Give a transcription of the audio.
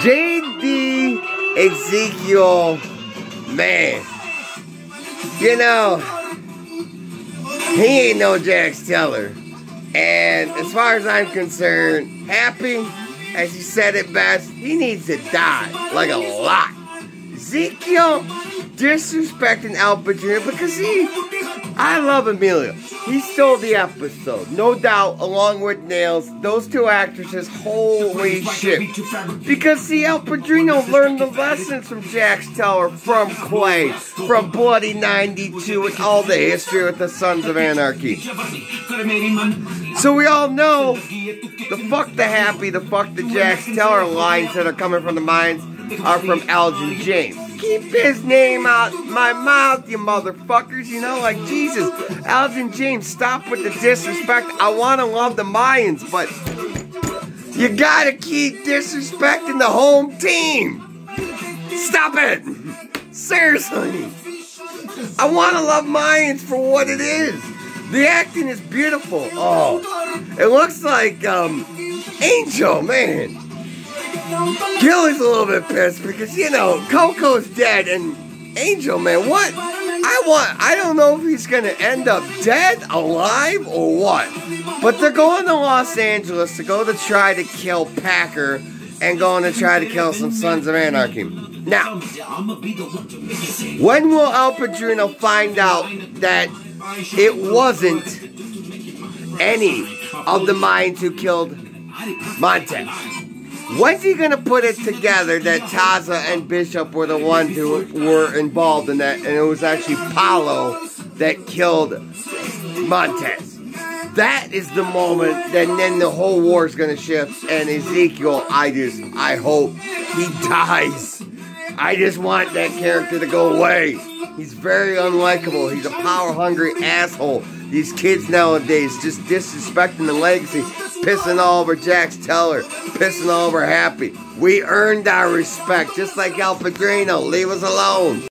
JD Ezekiel, man, you know, he ain't no Jax Teller. And as far as I'm concerned, Happy, as he said it best, he needs to die. Like a lot. Ezekiel disrespecting Al Pacino because he, I love Amelia. He stole the episode, no doubt, along with Nails. Those two actresses, holy shit. Because see, Al Padrino learned the lessons from Jax Teller, from Clay, from Bloody 92, and all the history with the Sons of Anarchy. So we all know the fuck the happy, the fuck the Jax Teller lines that are coming from the Mayans are from Elgin James. Keep his name out my mouth, you motherfuckers. You know, like Jesus. Elgin James, stop with the disrespect. I want to love the Mayans, but you gotta keep disrespecting the home team. Stop it. Seriously. I want to love Mayans for what it is. The acting is beautiful. Oh, it looks like um, Angel, man. Gilly's a little bit pissed because you know Coco's dead and Angel, man, what? I want. I don't know if he's gonna end up dead, alive, or what. But they're going to Los Angeles to go to try to kill Packer and going to try to kill some Sons of Anarchy. Now, when will Al Padrino find out that it wasn't any of the Mayans who killed Montez? When's he gonna put it together that Taza and Bishop were the ones who were involved in that, and it was actually Paulo that killed Montez? That is the moment, and then the whole war is gonna shift. And Ezekiel, I just, I hope he dies. I just want that character to go away. He's very unlikable. He's a power hungry asshole. These kids nowadays just disrespecting the legacy, pissing all over Jax Teller, pissing all over Happy. We earned our respect, just like Al Padrino. Leave us alone.